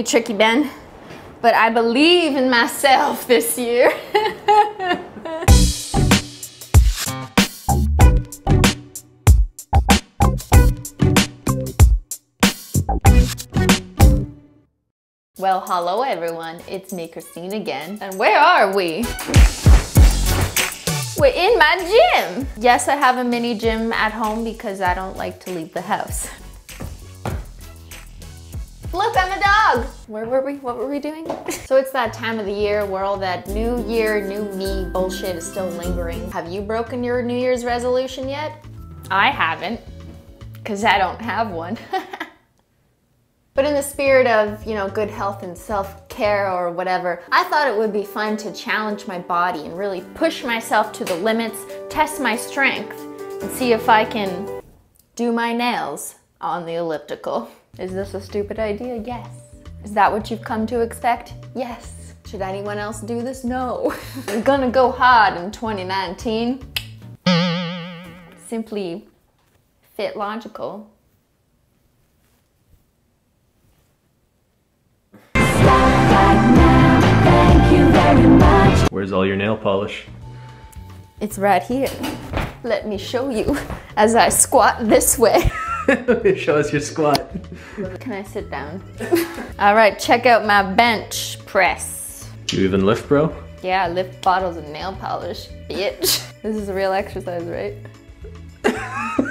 be tricky, Ben, but I believe in myself this year. Well, hello everyone, it's me, Christine again. And where are we? We're in my gym. Yes, I have a mini gym at home because I don't like to leave the house. Look, I'm a dog. Where were we? What were we doing? so it's that time of the year where all that new year, new me bullshit is still lingering. Have you broken your New Year's resolution yet? I haven't, because I don't have one. But in the spirit of, you know, good health and self-care or whatever, I thought it would be fun to challenge my body and really push myself to the limits, test my strength, and see if I can do my nails on the elliptical. Is this a stupid idea? Yes. Is that what you've come to expect? Yes. Should anyone else do this? No. We're gonna go hard in 2019. Simply fit logical. Where's all your nail polish? It's right here. Let me show you as I squat this way. Show us your squat. Can I sit down? All right, check out my bench press. You even lift, bro? Yeah, I lift bottles of nail polish, bitch. This is a real exercise, right?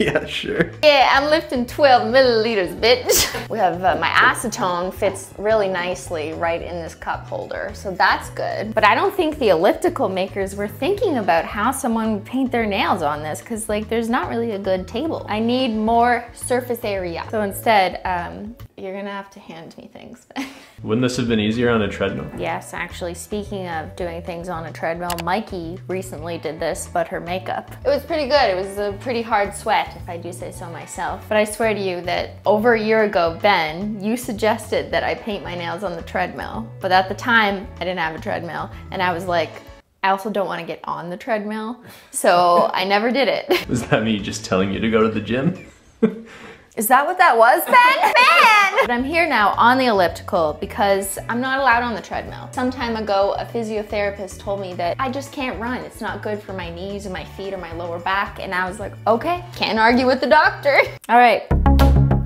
yeah, sure. Yeah, I'm lifting 12 milliliters, bitch. We have uh, my acetone fits really nicely right in this cup holder, so that's good. But I don't think the elliptical makers were thinking about how someone would paint their nails on this, because like there's not really a good table. I need more surface area. So instead, um, you're gonna have to hand me things. Wouldn't this have been easier on a treadmill? Yes, actually, speaking of doing things on a treadmill, Mykie recently did this, but her makeup. It was pretty good. It was a pretty hard sweat, if I do say so myself. But I swear to you that over a year ago, Ben, you suggested that I paint my nails on the treadmill. But at the time, I didn't have a treadmill, and I was like, I also don't want to get on the treadmill, so I never did it. Was that me just telling you to go to the gym? Is that what that was, Ben? Ben! But I'm here now on the elliptical because I'm not allowed on the treadmill. Some time ago, a physiotherapist told me that I just can't run. It's not good for my knees and my feet or my lower back. And I was like, okay, can't argue with the doctor. All right,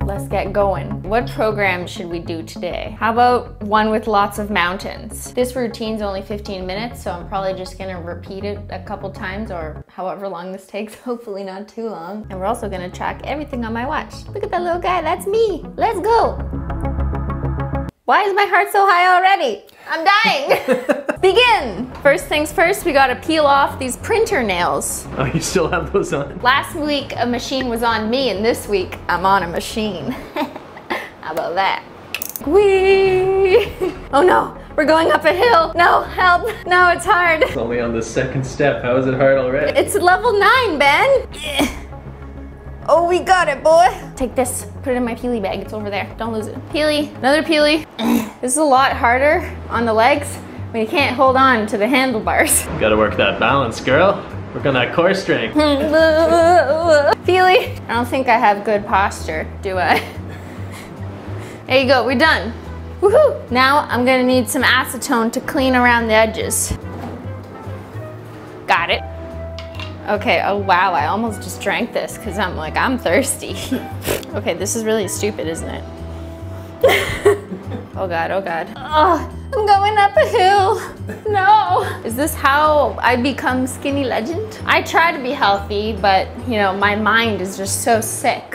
let's get going. What program should we do today? How about one with lots of mountains? This routine's only 15 minutes, so I'm probably just gonna repeat it a couple times or however long this takes, hopefully not too long. And we're also gonna track everything on my watch. Look at that little guy, that's me. Let's go. Why is my heart so high already? I'm dying. Begin. First things first, we gotta peel off these printer nails. Oh, you still have those on? Last week, a machine was on me, and this week, I'm on a machine. How about that? Whee! Oh no, we're going up a hill. No, help. No, it's hard. It's only on the second step. How is it hard already? It's level nine, Ben. Oh, we got it, boy. Take this, put it in my peely bag. It's over there. Don't lose it. Peely, another peely. This is a lot harder on the legs when you can't hold on to the handlebars. You gotta work that balance, girl. Work on that core strength. Peely, I don't think I have good posture, do I? There you go, we're done. Woohoo! Now I'm gonna need some acetone to clean around the edges. Got it. Okay, oh wow, I almost just drank this because I'm like, I'm thirsty. okay, this is really stupid, isn't it? oh god, oh god. Oh, I'm going up a hill. No. Is this how I become skinny legend? I try to be healthy, but you know, my mind is just so sick.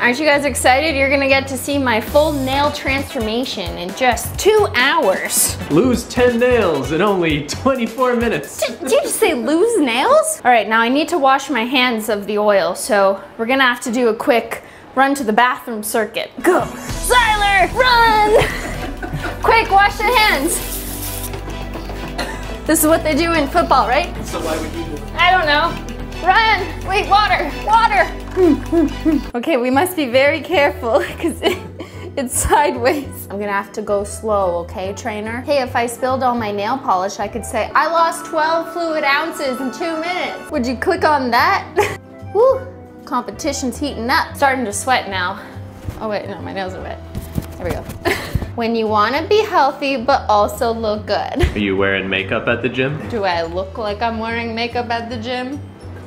Aren't you guys excited? You're gonna get to see my full nail transformation in just two hours. Lose 10 nails in only 24 minutes. Did, did you just say lose nails? All right, now I need to wash my hands of the oil, so we're gonna have to do a quick run to the bathroom circuit. Go. Siler, run! quick, wash your hands. This is what they do in football, right? So why would you do I don't know. Run! Wait, water! Water! okay, we must be very careful because it, it's sideways. I'm gonna have to go slow, okay, trainer? Hey, if I spilled all my nail polish, I could say, I lost 12 fluid ounces in two minutes. Would you click on that? Woo! Competition's heating up. Starting to sweat now. Oh wait, no, my nails are wet. There we go. when you wanna be healthy but also look good. Are you wearing makeup at the gym? Do I look like I'm wearing makeup at the gym?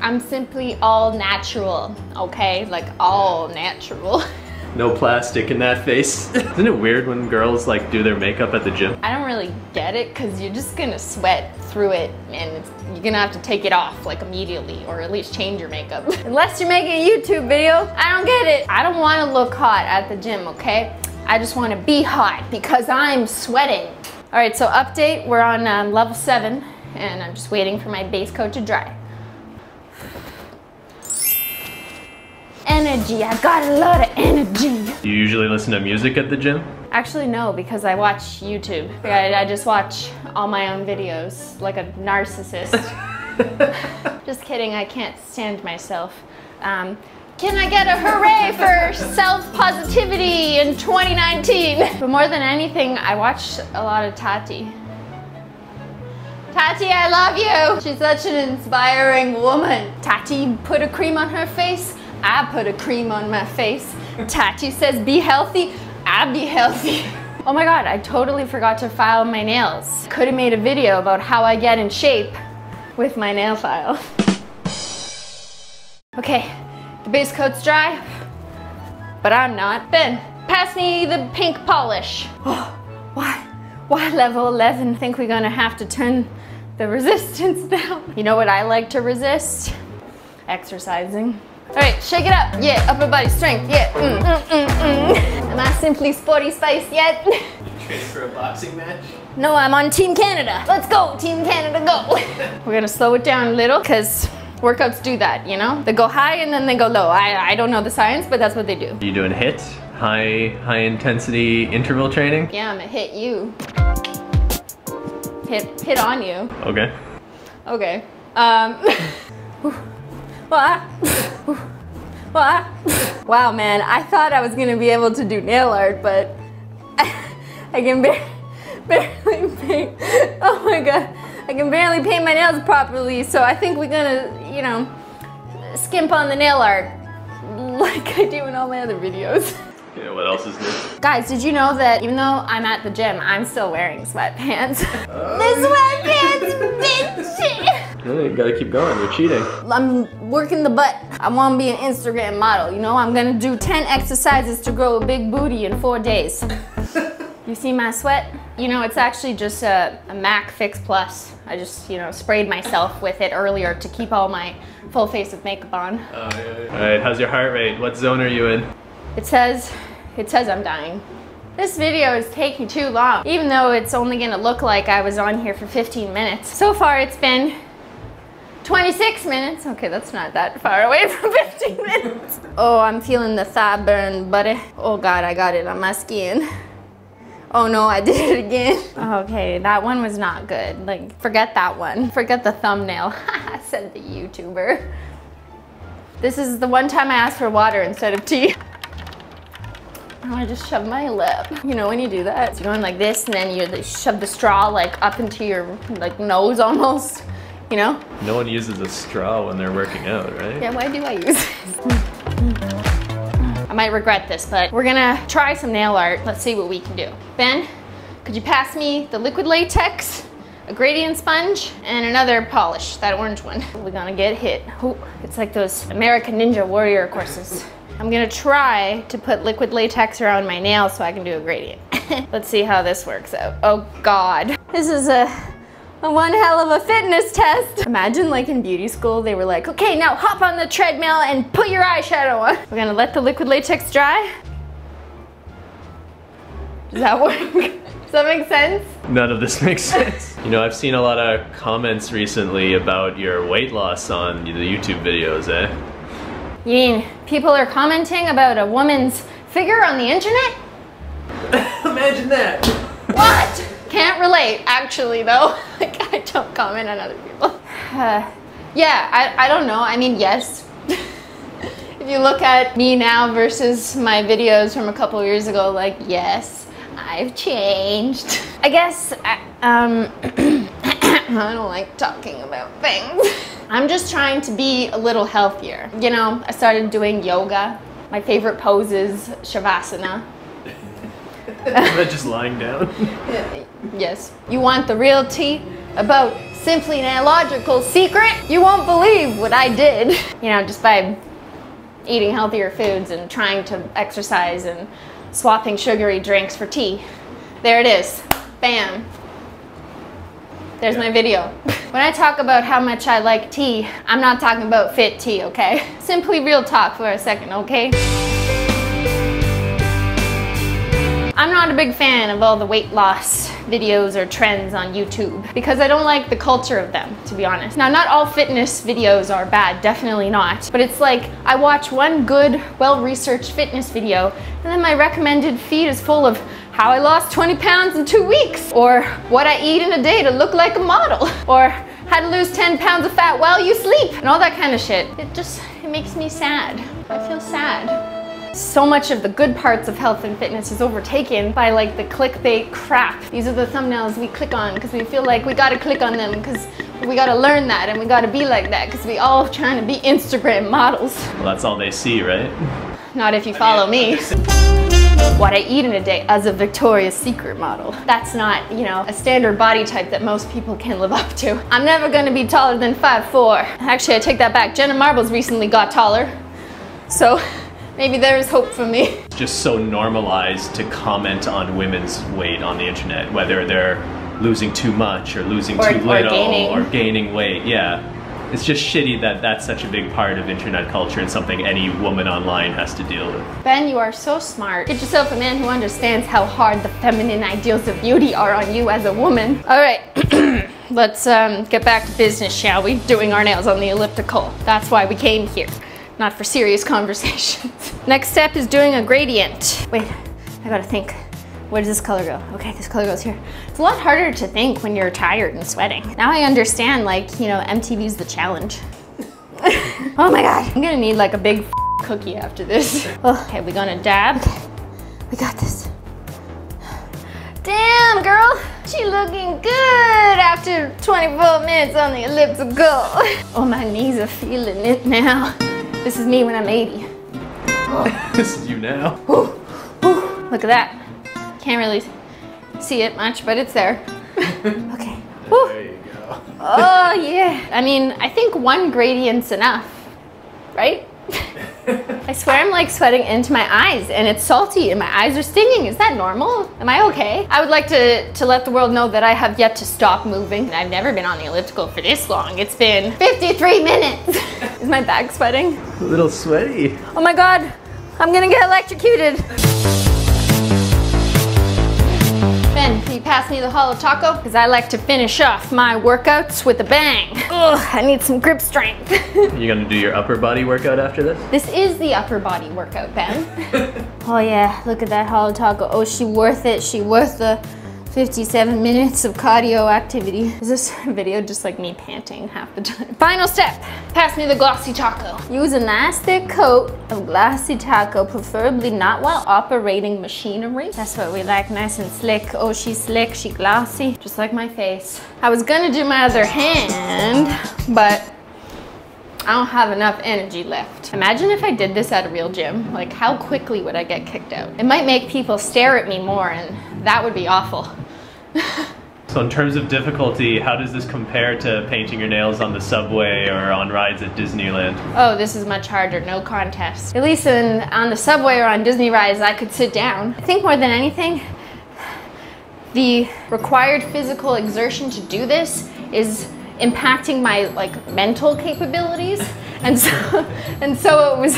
I'm simply all natural, okay? Like all natural. No plastic in that face. Isn't it weird when girls like do their makeup at the gym? I don't really get it because you're just gonna sweat through it and it's, you're gonna have to take it off like immediately or at least change your makeup. Unless you're making a YouTube video, I don't get it. I don't wanna look hot at the gym, okay? I just wanna be hot because I'm sweating. All right, so update, we're on um, level seven and I'm just waiting for my base coat to dry. Energy, I got a lot of energy. Do you usually listen to music at the gym? Actually, no, because I watch YouTube. I, I just watch all my own videos like a narcissist. just kidding, I can't stand myself. Um, can I get a hooray for self-positivity in 2019? But more than anything, I watch a lot of Tati. Tati, I love you! She's such an inspiring woman. Tati put a cream on her face. I put a cream on my face. Tati says be healthy. I be healthy. Oh my god, I totally forgot to file my nails. Could have made a video about how I get in shape with my nail file. Okay, the base coat's dry, but I'm not. Ben, pass me the pink polish. Oh, why? Why level 11? Think we're gonna have to turn the resistance down. You know what I like to resist? Exercising. All right, shake it up. Yeah, upper body strength. Yeah. Mm, mm, mm, mm. Am I simply sporty spice yet? Train for a boxing match? No, I'm on Team Canada. Let's go, Team Canada, go. We're gonna slow it down a little because workouts do that, you know? They go high and then they go low. I, I don't know the science, but that's what they do. Are you doing HIIT? High high intensity interval training? Yeah, I'm gonna hit you. Hit, hit on you. Okay. Okay. Um, what? What? Wow, man, I thought I was gonna be able to do nail art, but I can bar barely paint. Oh my god, I can barely paint my nails properly, so I think we're gonna, you know, skimp on the nail art like I do in all my other videos. You know what else is new? Guys, did you know that even though I'm at the gym, I'm still wearing sweatpants? Oh. the sweatpants, bitch! No, you gotta keep going. You're cheating. I'm working the butt. I want to be an Instagram model. You know, I'm gonna do 10 exercises to grow a big booty in four days. you see my sweat? You know, it's actually just a, a MAC Fix Plus. I just, you know, sprayed myself with it earlier to keep all my full face of makeup on. Oh, yeah, yeah. All right, how's your heart rate? What zone are you in? It says, it says I'm dying. This video is taking too long, even though it's only gonna look like I was on here for 15 minutes. So far it's been 26 minutes. Okay, that's not that far away from 15 minutes. Oh, I'm feeling the thigh burn, buddy. Oh God, I got it on my skin. Oh no, I did it again. Okay, that one was not good. Like, forget that one. Forget the thumbnail, said the YouTuber. This is the one time I asked for water instead of tea. Oh, I just shove my lip. You know when you do that? You're going like this and then you shove the straw like up into your like nose almost, you know? No one uses a straw when they're working out, right? Yeah, why do I use this? I might regret this, but we're gonna try some nail art. Let's see what we can do. Ben, could you pass me the liquid latex, a gradient sponge, and another polish, that orange one. We're gonna get hit. Ooh, it's like those American Ninja Warrior courses. I'm gonna try to put liquid latex around my nails so I can do a gradient. Let's see how this works out. Oh God. This is a one hell of a fitness test. Imagine like in beauty school, they were like, okay, now hop on the treadmill and put your eyeshadow on. We're gonna let the liquid latex dry. Does that work? Does that make sense? None of this makes sense. you know, I've seen a lot of comments recently about your weight loss on the YouTube videos, eh? You mean people are commenting about a woman's figure on the internet? Imagine that. What? Can't relate, actually, though. Like, I don't comment on other people. Uh, yeah, I, I don't know. I mean, yes. if you look at me now versus my videos from a couple years ago, like, yes, I've changed. I guess, I, um, I don't like talking about things. I'm just trying to be a little healthier. You know, I started doing yoga. My favorite pose is Shavasana. just lying down. Yes. You want the real tea about Simply Nailogical secret? You won't believe what I did. You know, just by eating healthier foods and trying to exercise and swapping sugary drinks for tea. There it is. Bam. There's my video. When I talk about how much I like tea, I'm not talking about fit tea, okay? Simply real talk for a second, okay? I'm not a big fan of all the weight loss videos or trends on YouTube because I don't like the culture of them, to be honest. Now, not all fitness videos are bad, definitely not. But it's like I watch one good, well-researched fitness video and then my recommended feed is full of how I lost 20 pounds in two weeks, or what I eat in a day to look like a model, or how to lose 10 pounds of fat while you sleep, and all that kind of shit. It just, it makes me sad. I feel sad. So much of the good parts of health and fitness is overtaken by like the clickbait crap. These are the thumbnails we click on because we feel like we gotta click on them because we gotta learn that and we gotta be like that because we all trying to be Instagram models. Well, that's all they see, right? Not if you follow me what I eat in a day as a Victoria's Secret model. That's not, you know, a standard body type that most people can live up to. I'm never gonna be taller than 5'4". Actually, I take that back. Jenna Marbles recently got taller. So maybe there is hope for me. It's just so normalized to comment on women's weight on the internet, whether they're losing too much or losing or, too little or gaining. or gaining weight. Yeah it's just shitty that that's such a big part of internet culture and something any woman online has to deal with. Ben, you are so smart. Get yourself a man who understands how hard the feminine ideals of beauty are on you as a woman. All right, let's um, get back to business, shall we? Doing our nails on the elliptical. That's why we came here, not for serious conversations. Next step is doing a gradient. Wait, I gotta think. Where does this color go? Okay, this color goes here. It's a lot harder to think when you're tired and sweating. Now I understand like, you know, MTV's The Challenge. oh my God. I'm gonna need like a big cookie after this. Oh, okay, we're gonna dab. We got this. Damn, girl. She looking good after 24 minutes on the elliptical. Oh, my knees are feeling it now. This is me when I'm 80. this is you now. Look at that. Can't really see it much, but it's there. okay. There you go. oh, yeah. I mean, I think one gradient's enough, right? I swear I'm like sweating into my eyes and it's salty and my eyes are stinging. Is that normal? Am I okay? I would like to, to let the world know that I have yet to stop moving. I've never been on the elliptical for this long. It's been 53 minutes. Is my back sweating? A little sweaty. Oh my God, I'm gonna get electrocuted. Ben, can you pass me the holo taco? Because I like to finish off my workouts with a bang. Ugh, I need some grip strength. you gonna do your upper body workout after this? This is the upper body workout, Ben. oh yeah, look at that holo taco. Oh, she worth it. She worth the 57 minutes of cardio activity. Is this video just like me panting half the time? Final step, pass me the glossy taco. Use a nice thick coat of glossy taco, preferably not while operating machinery. That's what we like, nice and slick. Oh, she's slick, she glossy, just like my face. I was gonna do my other hand, but I don't have enough energy left. Imagine if I did this at a real gym. Like how quickly would I get kicked out? It might make people stare at me more and that would be awful. so in terms of difficulty, how does this compare to painting your nails on the subway or on rides at Disneyland? Oh, this is much harder, no contest. At least in, on the subway or on Disney rides, I could sit down. I think more than anything, the required physical exertion to do this is impacting my like mental capabilities. And so, and so it was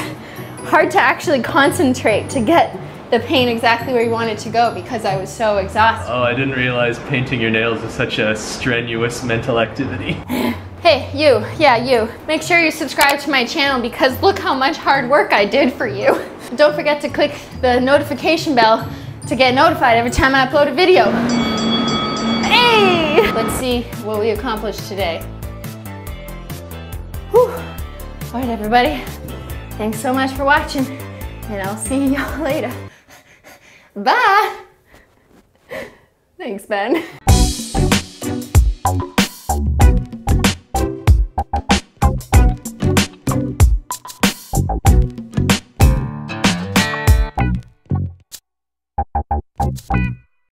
hard to actually concentrate to get the paint exactly where you want it to go because I was so exhausted. Oh, I didn't realize painting your nails is such a strenuous mental activity. hey, you, yeah, you. Make sure you subscribe to my channel because look how much hard work I did for you. Don't forget to click the notification bell to get notified every time I upload a video. Hey! Let's see what we accomplished today. Whew. All right, everybody. Thanks so much for watching, and I'll see y'all later. Bye! Thanks, Ben.